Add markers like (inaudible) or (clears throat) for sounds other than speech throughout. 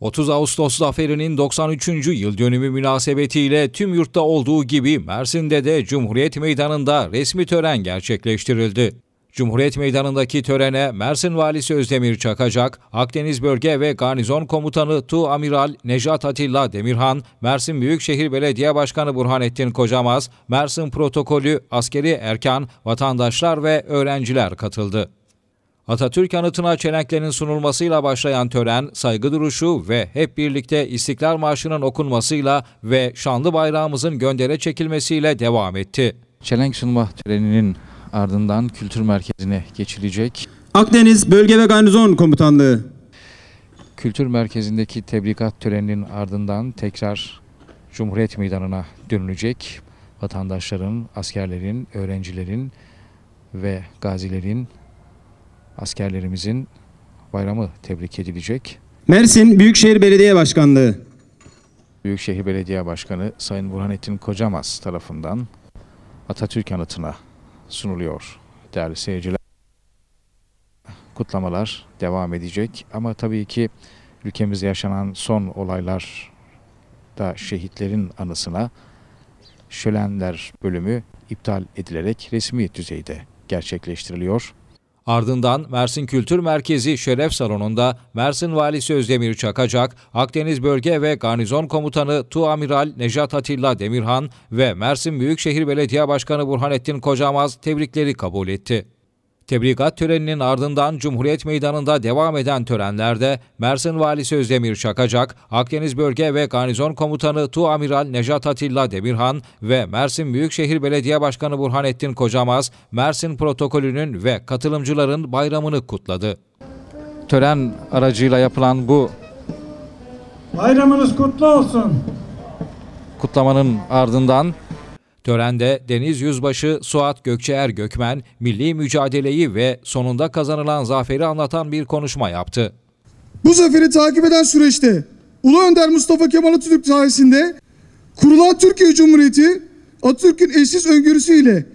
30 Ağustos zaferinin 93. yıl dönümü münasebetiyle tüm yurtta olduğu gibi Mersin'de de Cumhuriyet Meydanı'nda resmi tören gerçekleştirildi. Cumhuriyet Meydanı'ndaki törene Mersin Valisi Özdemir Çakacak, Akdeniz Bölge ve Garnizon Komutanı Tu Amiral Nejat Atilla Demirhan, Mersin Büyükşehir Belediye Başkanı Burhanettin Kocamaz, Mersin Protokolü, askeri erkan, vatandaşlar ve öğrenciler katıldı. Atatürk anıtına çelenklerin sunulmasıyla başlayan tören, saygı duruşu ve hep birlikte İstiklal Marşı'nın okunmasıyla ve şanlı bayrağımızın göndere çekilmesiyle devam etti. Çelenk sunma töreninin ardından kültür merkezine geçilecek. Akdeniz Bölge ve Garnizon Komutanlığı. Kültür merkezindeki tebrikat töreninin ardından tekrar Cumhuriyet Meydanı'na dönülecek. Vatandaşların, askerlerin, öğrencilerin ve gazilerin, askerlerimizin bayramı tebrik edilecek. Mersin Büyükşehir Belediye Başkanlığı. Büyükşehir Belediye Başkanı Sayın Burhanettin Kocamaz tarafından Atatürk anıtına sunuluyor değerli seyirciler. Kutlamalar devam edecek ama tabii ki ülkemizde yaşanan son olaylar da şehitlerin anısına şölenler bölümü iptal edilerek resmi düzeyde gerçekleştiriliyor. Ardından Mersin Kültür Merkezi Şeref Salonu'nda Mersin Valisi Özdemir Çakacak, Akdeniz Bölge ve Garnizon Komutanı Tuamiral Nejat Atilla Demirhan ve Mersin Büyükşehir Belediye Başkanı Burhanettin Kocamaz tebrikleri kabul etti. Tebrikat töreninin ardından Cumhuriyet Meydanı'nda devam eden törenlerde Mersin Valisi Özdemir Çakacak, Akdeniz Bölge ve Garnizon Komutanı Tuamiral Nejat Atilla Demirhan ve Mersin Büyükşehir Belediye Başkanı Burhanettin Kocamaz, Mersin protokolünün ve katılımcıların bayramını kutladı. Tören aracıyla yapılan bu Bayramınız kutlu olsun. kutlamanın ardından Törende Deniz Yüzbaşı Suat Gökçeer Gökmen, milli mücadeleyi ve sonunda kazanılan zaferi anlatan bir konuşma yaptı. Bu zaferi takip eden süreçte Ulu Önder Mustafa Kemal Atatürk sayesinde kurulan Türkiye Cumhuriyeti Atatürk'ün eşsiz öngörüsüyle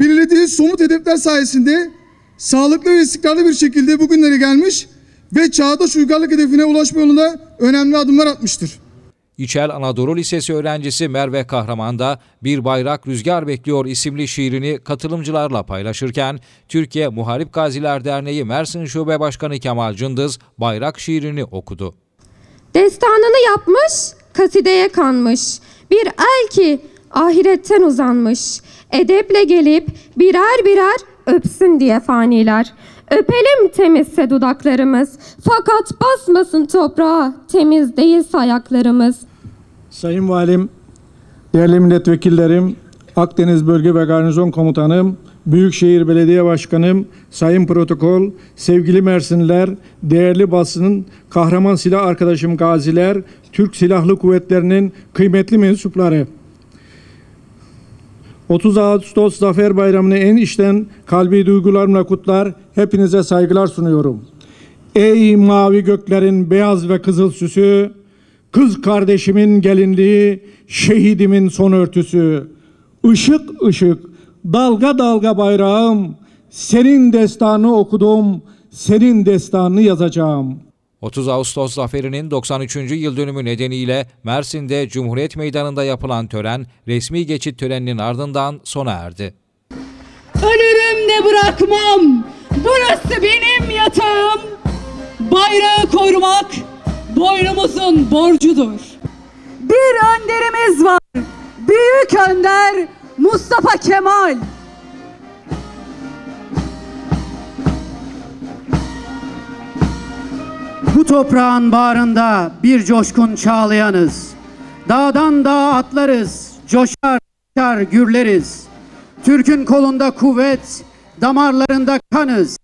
belirlediği somut hedefler sayesinde sağlıklı ve istikrarlı bir şekilde bugünlere gelmiş ve çağdaş uygarlık hedefine ulaşma yolunda önemli adımlar atmıştır. İçel Anadolu Lisesi öğrencisi Merve Kahraman da Bir Bayrak Rüzgar Bekliyor isimli şiirini katılımcılarla paylaşırken Türkiye Muharip Gaziler Derneği Mersin Şube Başkanı Kemal Cındız bayrak şiirini okudu. Destanını yapmış, kasideye kanmış. Bir el ki ahiretten uzanmış. Edeple gelip birer birer öpsün diye faniler. Öpelim temizse dudaklarımız. Fakat basmasın toprağa temiz değilse ayaklarımız. Sayın Valim, değerli milletvekillerim, Akdeniz Bölge ve Garnizon Komutanım, Büyükşehir Belediye Başkanım, Sayın Protokol, sevgili Mersinliler, değerli basının, kahraman silah arkadaşım gaziler, Türk Silahlı Kuvvetleri'nin kıymetli mensupları. 30 Ağustos Zafer Bayramı'nı en içten kalbi duygularımla kutlar, hepinize saygılar sunuyorum. Ey mavi göklerin beyaz ve kızıl süsü, kız kardeşimin gelinliği, şehidimin son örtüsü, ışık ışık, dalga dalga bayrağım, senin destanı okudum, senin destanını yazacağım.'' 30 Ağustos zaferinin 93. yıl dönümü nedeniyle Mersin'de Cumhuriyet Meydanı'nda yapılan tören resmi geçit töreninin ardından sona erdi. Ölürüm de bırakmam. Burası benim yatağım. Bayrağı korumak boynumuzun borcudur. Bir önderimiz var. Büyük önder Mustafa Kemal. Bu toprağın bağrında bir coşkun çağlayanız. Dağdan dağa atlarız, coşar, coşar gürleriz. Türk'ün kolunda kuvvet, damarlarında kanız.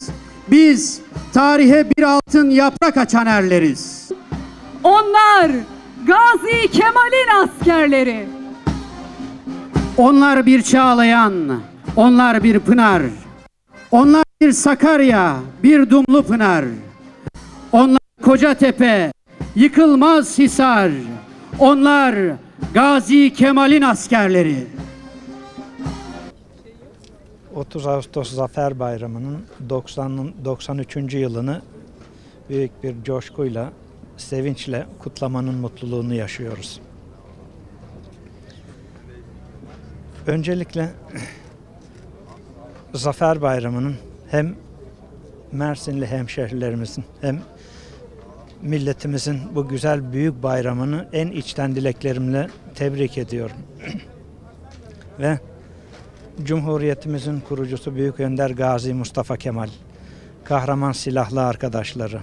Biz tarihe bir altın yaprak açan erleriz. Onlar Gazi Kemal'in askerleri. Onlar bir çağlayan, onlar bir pınar. Onlar bir Sakarya, bir Dumlu Pınar. Onlar Kocatepe, yıkılmaz Hisar. Onlar Gazi Kemal'in askerleri. 30 Ağustos Zafer Bayramı'nın 90 93. yılını büyük bir coşkuyla sevinçle kutlamanın mutluluğunu yaşıyoruz. Öncelikle (clears throat) Zafer Bayramı'nın hem Mersinli hemşehrilerimizin hem milletimizin bu güzel büyük bayramını en içten dileklerimle tebrik ediyorum. (clears throat) Ve Cumhuriyetimizin kurucusu Büyük Önder Gazi Mustafa Kemal, kahraman silahlı arkadaşları,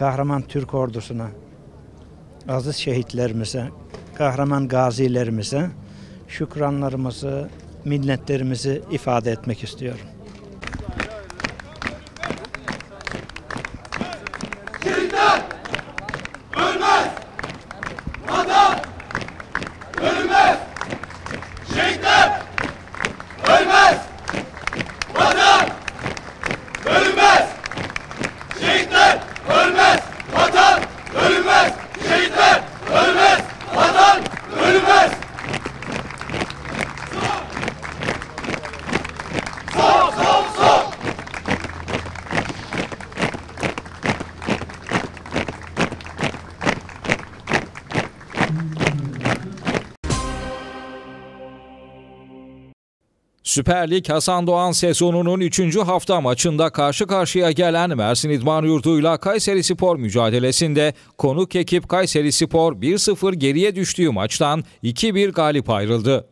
kahraman Türk ordusuna, aziz şehitlerimize, kahraman gazilerimize şükranlarımızı, minnetlerimizi ifade etmek istiyorum. Süper Lig Hasan Doğan sezonunun 3. hafta maçında karşı karşıya gelen Mersin İdman Yurdu'yla Kayseri Spor mücadelesinde konuk ekip Kayseri Spor 1-0 geriye düştüğü maçtan 2-1 galip ayrıldı.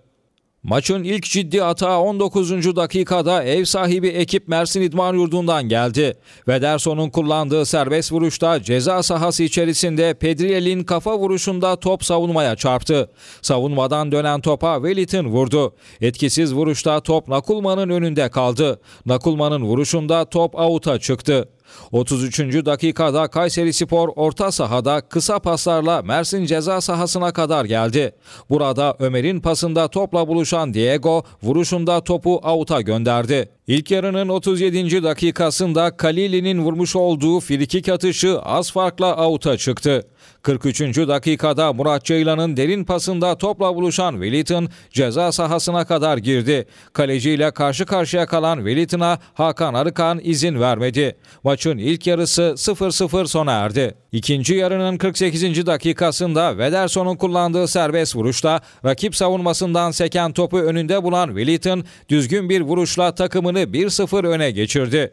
Maçın ilk ciddi atağı 19. dakikada ev sahibi ekip Mersin İdman Yurdu'ndan geldi. Vederson'un kullandığı serbest vuruşta ceza sahası içerisinde Pedriel'in kafa vuruşunda top savunmaya çarptı. Savunmadan dönen topa Velit'in vurdu. Etkisiz vuruşta top Nakulman'ın önünde kaldı. Nakulman'ın vuruşunda top avuta çıktı. 33. dakikada Kayseri Spor orta sahada kısa paslarla Mersin ceza sahasına kadar geldi. Burada Ömer'in pasında topla buluşan Diego vuruşunda topu avuta gönderdi. İlk yarının 37. dakikasında Kalili'nin vurmuş olduğu frikik atışı az farkla avuta çıktı. 43. dakikada Murat Ceylan'ın derin pasında topla buluşan Velit'in ceza sahasına kadar girdi. Kaleciyle karşı karşıya kalan Velit'ine Hakan Arıkan izin vermedi. Maçın ilk yarısı 0-0 sona erdi. İkinci yarının 48. dakikasında Vederson'un kullandığı serbest vuruşta rakip savunmasından seken topu önünde bulan Velit'in düzgün bir vuruşla takımını 1-0 öne geçirdi.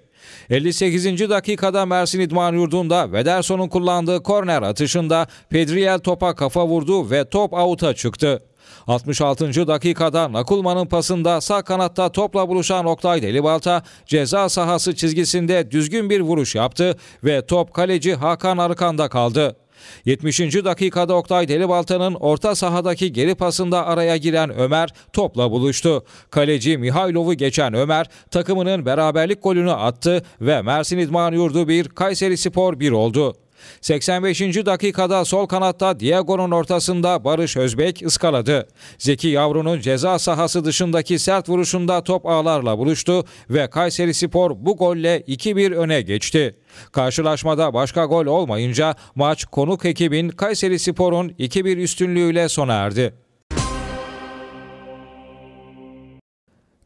58. dakikada Mersin İdman Yurdu'nda Vederson'un kullandığı korner atışında Pedriel topa kafa vurdu ve top avuta çıktı. 66. dakikada Nakulman'ın pasında sağ kanatta topla buluşan Oktay Delibalta ceza sahası çizgisinde düzgün bir vuruş yaptı ve top kaleci Hakan Arıkan'da kaldı. 70. dakikada Oktay Delibalta'nın orta sahadaki geri pasında araya giren Ömer topla buluştu. Kaleci Mihailov'u geçen Ömer takımının beraberlik golünü attı ve Mersin İdman Yurdu 1, Kayseri Spor 1 oldu. 85. dakikada sol kanatta Diego'nun ortasında Barış Özbek ıskaladı. Zeki Yavru'nun ceza sahası dışındaki sert vuruşunda top ağlarla buluştu ve Kayseri Spor bu golle 2-1 öne geçti. Karşılaşmada başka gol olmayınca maç konuk ekibin Kayseri Spor'un 2-1 üstünlüğüyle sona erdi.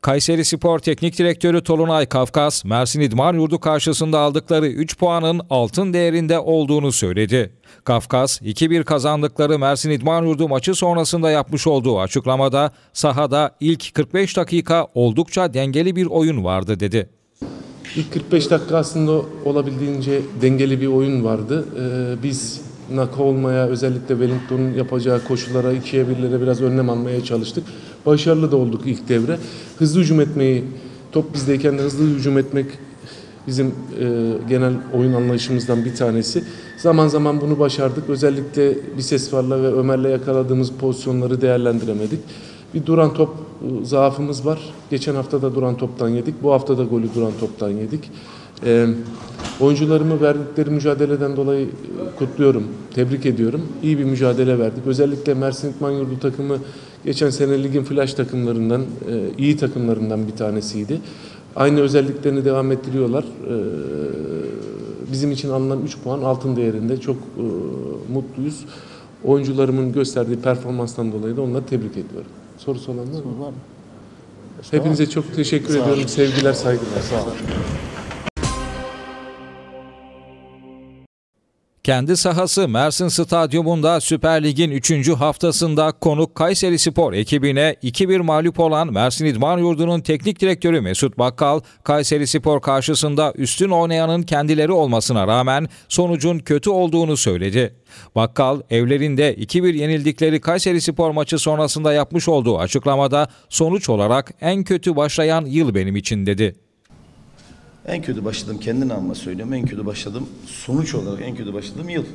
Kayseri Spor Teknik Direktörü Tolunay Kafkas, Mersin İdman Yurdu karşısında aldıkları 3 puanın altın değerinde olduğunu söyledi. Kafkas, 2-1 kazandıkları Mersin İdman Yurdu maçı sonrasında yapmış olduğu açıklamada sahada ilk 45 dakika oldukça dengeli bir oyun vardı dedi. İlk 45 dakika aslında olabildiğince dengeli bir oyun vardı. Ee, biz naka olmaya özellikle Wellington'un yapacağı koşullara ikiye birlere biraz önlem almaya çalıştık. Başarılı da olduk ilk devre. Hızlı hücum etmeyi, top bizdeyken de hızlı hücum etmek bizim e, genel oyun anlayışımızdan bir tanesi. Zaman zaman bunu başardık. Özellikle Bisesvar'la ve Ömer'le yakaladığımız pozisyonları değerlendiremedik. Bir duran top e, zaafımız var. Geçen hafta da duran toptan yedik. Bu hafta da golü duran toptan yedik. E, oyuncularımı verdikleri mücadeleden dolayı e, kutluyorum, tebrik ediyorum. İyi bir mücadele verdik. Özellikle Mersin İtman Yurdu takımı geçen sene ligin flash takımlarından, e, iyi takımlarından bir tanesiydi. Aynı özelliklerini devam ettiriyorlar. E, bizim için alınan 3 puan altın değerinde. Çok e, mutluyuz. Oyuncularımın gösterdiği performanstan dolayı da onları tebrik ediyorum. Sorusu olan var mı? Hepinize çok teşekkür ediyorum. Sevgiler, saygılar. Sağ olun. Kendi sahası Mersin Stadyumunda Süper Lig'in 3. haftasında konuk Kayseri Spor ekibine 2-1 mağlup olan Mersin İdman Yurdu'nun teknik direktörü Mesut Bakkal, Kayseri Spor karşısında üstün oynayanın kendileri olmasına rağmen sonucun kötü olduğunu söyledi. Bakkal, evlerinde 2-1 yenildikleri Kayseri Spor maçı sonrasında yapmış olduğu açıklamada sonuç olarak en kötü başlayan yıl benim için dedi. En kötü başladım kendi namıma söylüyorum. En kötü başladım sonuç olarak en kötü başladığım yıl.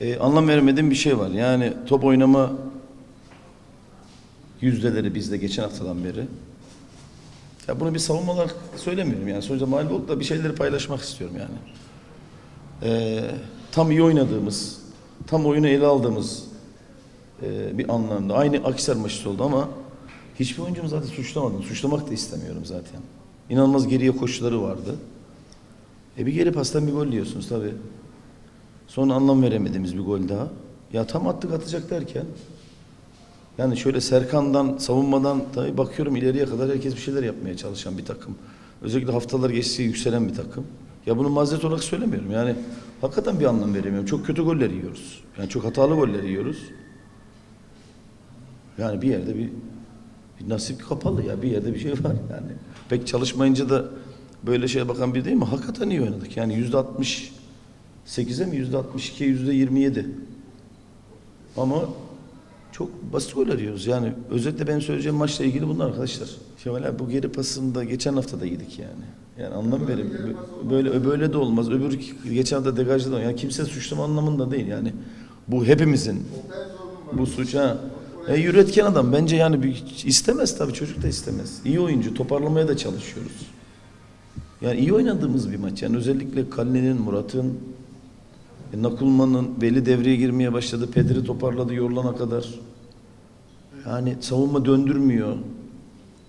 Ee, anlam veremediğim bir şey var. Yani top oynama yüzdeleri bizde geçen haftadan beri. Ya bunu bir savunma olarak söylemiyorum yani. Sonuçta mağlup da bir şeyleri paylaşmak istiyorum yani. Ee, tam iyi oynadığımız, tam oyunu ele aldığımız e, bir anlamda. Aynı Akisar maçı oldu ama hiçbir oyuncumu zaten suçlamadım. Suçlamak da istemiyorum zaten. İnanılmaz geriye koşuları vardı. E bir geri pastan bir gol yiyorsunuz tabii. Sonra anlam veremediğimiz bir gol daha. Ya tam attık atacak derken yani şöyle Serkan'dan, savunmadan tabii bakıyorum ileriye kadar herkes bir şeyler yapmaya çalışan bir takım. Özellikle haftalar geçtiği yükselen bir takım. Ya bunu mazeret olarak söylemiyorum. Yani hakikaten bir anlam veremiyorum. Çok kötü goller yiyoruz. Yani çok hatalı goller yiyoruz. Yani bir yerde bir nasip kapalı ya. Bir yerde bir şey var yani. Pek çalışmayınca da böyle şeye bakan bir değil mi? Hakikaten iyi oynadık. Yani yüzde altmış sekize mi? Yüzde altmış iki, yüzde yirmi yedi. Ama çok basit gol arıyoruz. Yani özetle benim söyleyeceğim maçla ilgili bunlar arkadaşlar. Kemal abi bu geri pasında geçen hafta da yedik yani. Yani anlam verin. Böyle böyle de olmaz. Öbür geçen hafta degajda da yani kimse suçlama anlamında değil yani. Bu hepimizin bu suç ha. E, yüretken adam bence yani bir, istemez tabii çocuk da istemez. İyi oyuncu toparlamaya da çalışıyoruz. Yani iyi oynadığımız bir maç. Yani özellikle Kalne'nin, Murat'ın, e, Nakulman'ın Veli devreye girmeye başladı. Pedri toparladı yorulana kadar. Yani savunma döndürmüyor.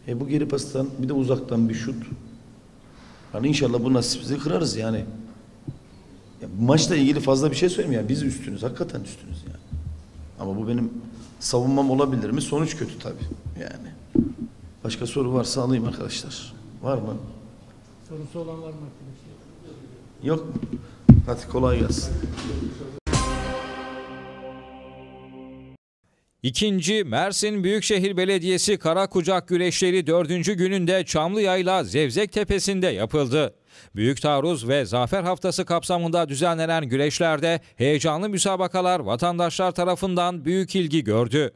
E bu geri pastan bir de uzaktan bir şut. Yani inşallah bu nasibimizi kırarız yani. Ya, maçla ilgili fazla bir şey söyleyeyim ya. Biz üstünüz. Hakikaten üstünüz yani. Ama bu benim savunmam olabilir mi? Sonuç kötü tabii. Yani. Başka soru varsa alayım arkadaşlar. Var mı? Sorusu olan var mı? Yok. Hadi kolay gelsin. İkinci Mersin Büyükşehir Belediyesi Karakucak Güreşleri dördüncü gününde Çamlıyayla Zevzek Tepesi'nde yapıldı. Büyük Taarruz ve Zafer Haftası kapsamında düzenlenen güreşlerde heyecanlı müsabakalar vatandaşlar tarafından büyük ilgi gördü.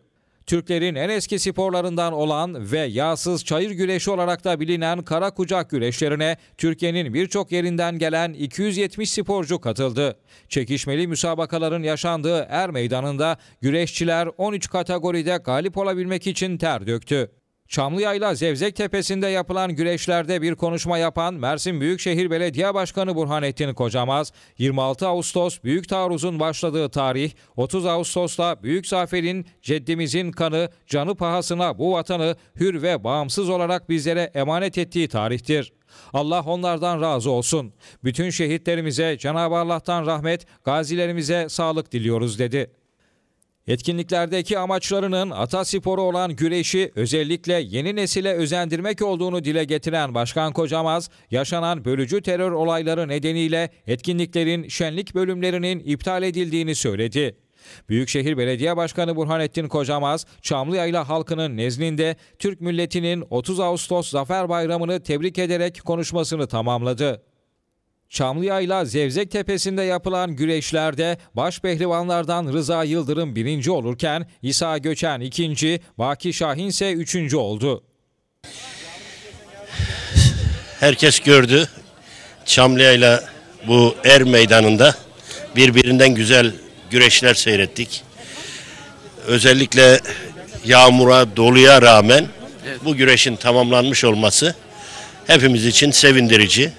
Türklerin en eski sporlarından olan ve yağsız çayır güreşi olarak da bilinen kara kucak güreşlerine Türkiye'nin birçok yerinden gelen 270 sporcu katıldı. Çekişmeli müsabakaların yaşandığı Er Meydanı'nda güreşçiler 13 kategoride galip olabilmek için ter döktü. Çamlıyayla Zevzek Tepesi'nde yapılan güreşlerde bir konuşma yapan Mersin Büyükşehir Belediye Başkanı Burhanettin Kocamaz, 26 Ağustos Büyük Taarruz'un başladığı tarih, 30 Ağustos'ta Büyük Zafer'in ceddimizin kanı, canı pahasına bu vatanı hür ve bağımsız olarak bizlere emanet ettiği tarihtir. Allah onlardan razı olsun. Bütün şehitlerimize Cenab-ı Allah'tan rahmet, gazilerimize sağlık diliyoruz dedi. Etkinliklerdeki amaçlarının atasporu olan güreşi özellikle yeni nesile özendirmek olduğunu dile getiren Başkan Kocamaz, yaşanan bölücü terör olayları nedeniyle etkinliklerin şenlik bölümlerinin iptal edildiğini söyledi. Büyükşehir Belediye Başkanı Burhanettin Kocamaz, Çamlıyayla halkının nezdinde Türk milletinin 30 Ağustos Zafer Bayramı'nı tebrik ederek konuşmasını tamamladı. Çamlıyayla Zevzek Tepesi'nde yapılan güreşlerde baş pehlivanlardan Rıza Yıldırım birinci olurken İsa Göçen ikinci, Baki Şahin ise üçüncü oldu. Herkes gördü. Çamlıyayla bu er meydanında birbirinden güzel güreşler seyrettik. Özellikle yağmura, doluya rağmen bu güreşin tamamlanmış olması hepimiz için sevindirici.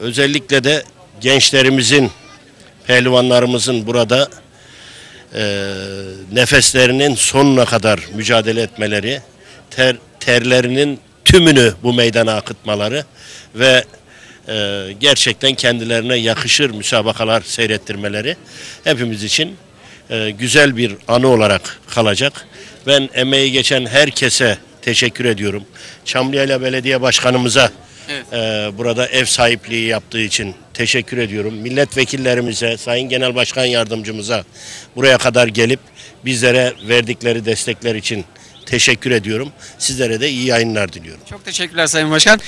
Özellikle de gençlerimizin, pehlivanlarımızın burada e, nefeslerinin sonuna kadar mücadele etmeleri, ter, terlerinin tümünü bu meydana akıtmaları ve e, gerçekten kendilerine yakışır müsabakalar seyrettirmeleri hepimiz için e, güzel bir anı olarak kalacak. Ben emeği geçen herkese teşekkür ediyorum. Çamlıyayla Belediye Başkanımıza Evet. Ee, burada ev sahipliği yaptığı için teşekkür ediyorum. Milletvekillerimize, Sayın Genel Başkan Yardımcımıza buraya kadar gelip bizlere verdikleri destekler için teşekkür ediyorum. Sizlere de iyi yayınlar diliyorum. Çok teşekkürler Sayın Başkan.